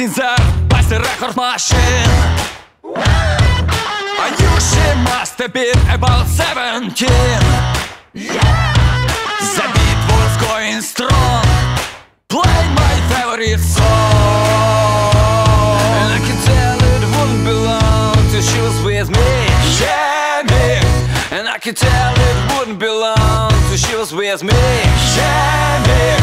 in the past the record machine. I knew she must have been about 17. The beat was going strong, Play my favorite song. And I can tell it wouldn't be long till she was with me. Yeah, me, And I can tell it wouldn't be long till she was with me. yeah,